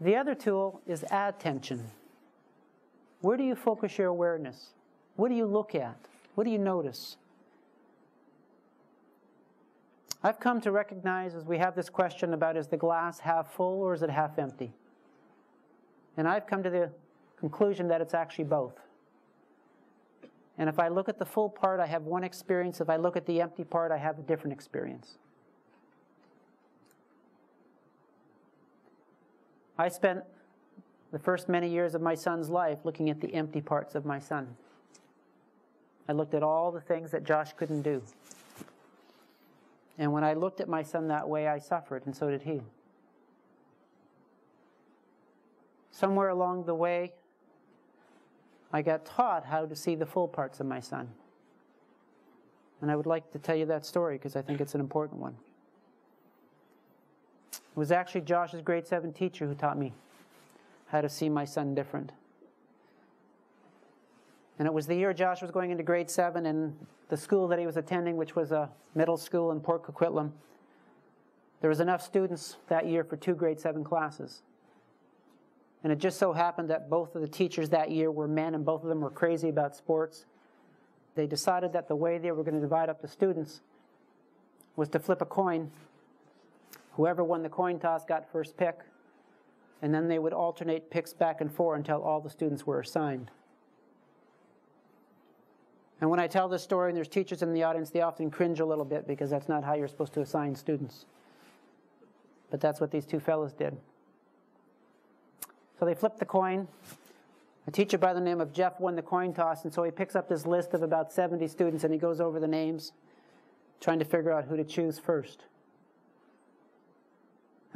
The other tool is attention. Where do you focus your awareness? What do you look at? What do you notice? I've come to recognize as we have this question about is the glass half full or is it half empty? And I've come to the conclusion that it's actually both. And if I look at the full part, I have one experience. If I look at the empty part, I have a different experience. I spent the first many years of my son's life looking at the empty parts of my son. I looked at all the things that Josh couldn't do. And when I looked at my son that way, I suffered, and so did he. Somewhere along the way, I got taught how to see the full parts of my son. And I would like to tell you that story because I think it's an important one. It was actually Josh's grade 7 teacher who taught me how to see my son different. And it was the year Josh was going into grade 7, and the school that he was attending, which was a middle school in Port Coquitlam, there was enough students that year for two grade 7 classes. And it just so happened that both of the teachers that year were men, and both of them were crazy about sports. They decided that the way they were going to divide up the students was to flip a coin Whoever won the coin toss got first pick, and then they would alternate picks back and forth until all the students were assigned. And when I tell this story and there's teachers in the audience, they often cringe a little bit because that's not how you're supposed to assign students. But that's what these two fellows did. So they flipped the coin. A teacher by the name of Jeff won the coin toss, and so he picks up this list of about 70 students and he goes over the names, trying to figure out who to choose first.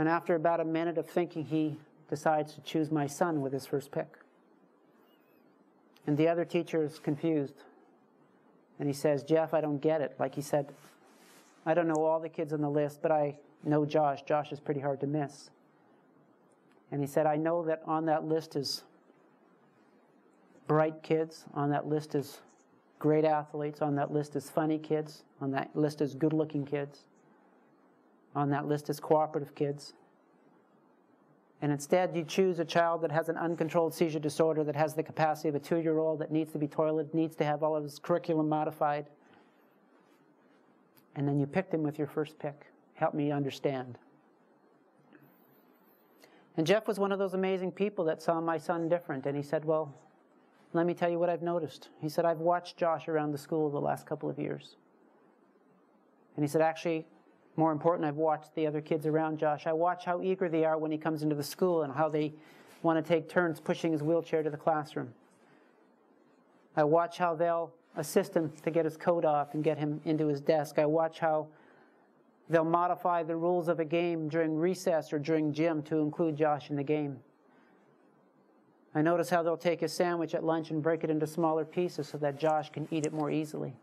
And after about a minute of thinking, he decides to choose my son with his first pick. And the other teacher is confused. And he says, Jeff, I don't get it. Like he said, I don't know all the kids on the list, but I know Josh. Josh is pretty hard to miss. And he said, I know that on that list is bright kids, on that list is great athletes, on that list is funny kids, on that list is good looking kids on that list is cooperative kids. And instead, you choose a child that has an uncontrolled seizure disorder, that has the capacity of a two year old, that needs to be toileted, needs to have all of his curriculum modified. And then you picked him with your first pick. Help me understand. And Jeff was one of those amazing people that saw my son different. And he said, Well, let me tell you what I've noticed. He said, I've watched Josh around the school the last couple of years. And he said, Actually, more important, I've watched the other kids around Josh. I watch how eager they are when he comes into the school and how they want to take turns pushing his wheelchair to the classroom. I watch how they'll assist him to get his coat off and get him into his desk. I watch how they'll modify the rules of a game during recess or during gym to include Josh in the game. I notice how they'll take a sandwich at lunch and break it into smaller pieces so that Josh can eat it more easily.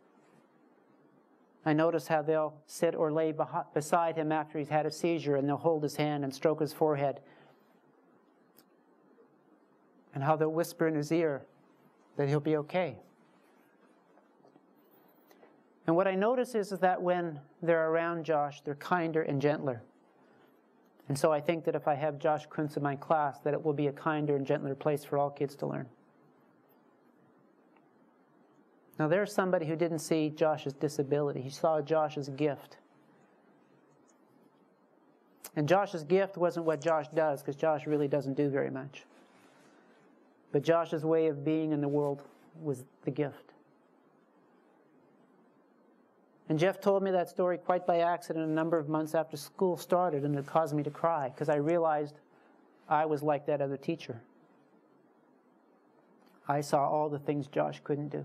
I notice how they'll sit or lay beside him after he's had a seizure and they'll hold his hand and stroke his forehead. And how they'll whisper in his ear that he'll be okay. And what I notice is, is that when they're around Josh, they're kinder and gentler. And so I think that if I have Josh Kuntz in my class, that it will be a kinder and gentler place for all kids to learn. Now, there's somebody who didn't see Josh's disability, he saw Josh's gift. And Josh's gift wasn't what Josh does, because Josh really doesn't do very much. But Josh's way of being in the world was the gift. And Jeff told me that story quite by accident a number of months after school started, and it caused me to cry because I realized I was like that other teacher. I saw all the things Josh couldn't do.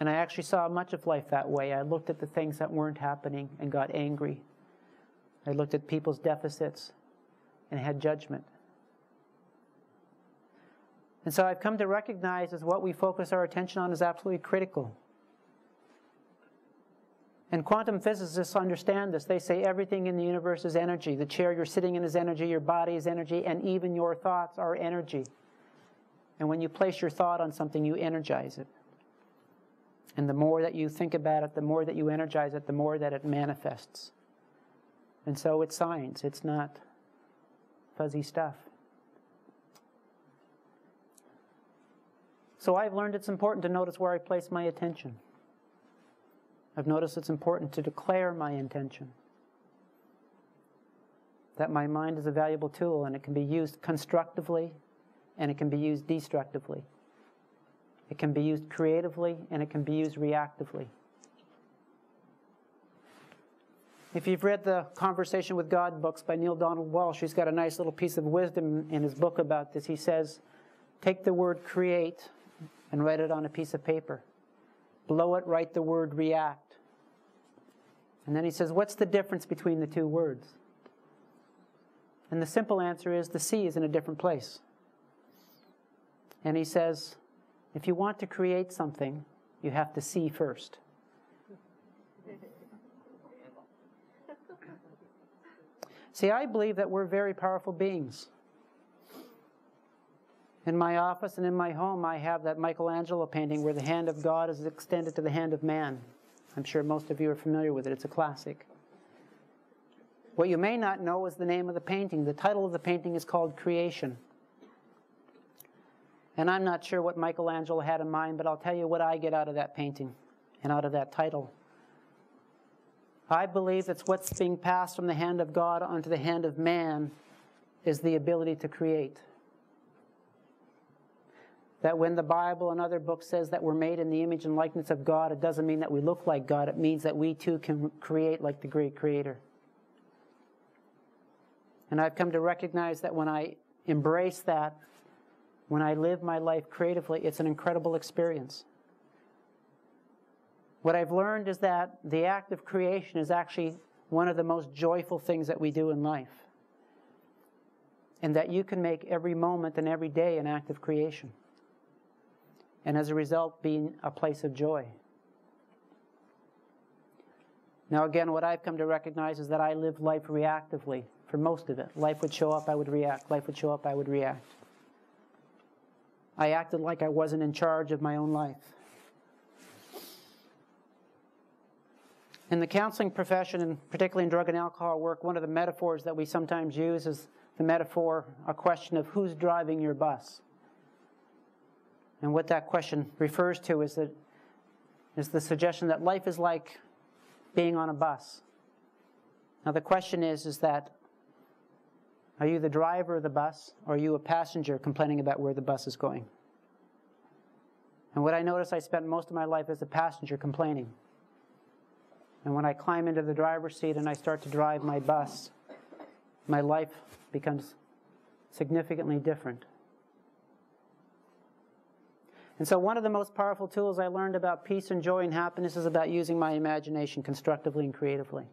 And I actually saw much of life that way. I looked at the things that weren't happening and got angry. I looked at people's deficits and had judgment. And so I've come to recognize as what we focus our attention on is absolutely critical. And quantum physicists understand this. They say everything in the universe is energy. The chair you're sitting in is energy, your body is energy, and even your thoughts are energy. And when you place your thought on something, you energize it. And the more that you think about it, the more that you energize it, the more that it manifests. And so it's science, it's not fuzzy stuff. So I've learned it's important to notice where I place my attention. I've noticed it's important to declare my intention. That my mind is a valuable tool and it can be used constructively and it can be used destructively. It can be used creatively and it can be used reactively. If you've read the Conversation with God books by Neale Donald Walsch, he's got a nice little piece of wisdom in his book about this. He says, Take the word create and write it on a piece of paper. Below it, write the word react. And then he says, What's the difference between the two words? And the simple answer is the C is in a different place. And he says, If you want to create something, you have to see first. See, I believe that we're very powerful beings. In my office and in my home, I have that Michelangelo painting where the hand of God is extended to the hand of man. I'm sure most of you are familiar with it, it's a classic. What you may not know is the name of the painting. The title of the painting is called Creation. And I'm not sure what Michelangelo had in mind, but I'll tell you what I get out of that painting and out of that title. I believe that what's being passed from the hand of God onto the hand of man is the ability to create. That when the Bible and other books says that we're made in the image and likeness of God, it doesn't mean that we look like God. It means that we too can create like the great creator. And I've come to recognize that when I embrace that, when I live my life creatively, it's an incredible experience. What I've learned is that the act of creation is actually one of the most joyful things that we do in life. And that you can make every moment and every day an act of creation. And as a result, being a place of joy. Now, again, what I've come to recognize is that I live life reactively for most of it. Life would show up, I would react. Life would show up, I would react. I acted like I wasn't in charge of my own life. In the counseling profession, and particularly in drug and alcohol work, one of the metaphors that we sometimes use is the metaphor, a question of who's driving your bus. And what that question refers to is that is the suggestion that life is like being on a bus. Now the question is is that are you the driver of the bus or are you a passenger complaining about where the bus is going? And what I notice I spent most of my life as a passenger complaining. And when I climb into the driver's seat and I start to drive my bus, my life becomes significantly different. And so, one of the most powerful tools I learned about peace and joy and happiness is about using my imagination constructively and creatively.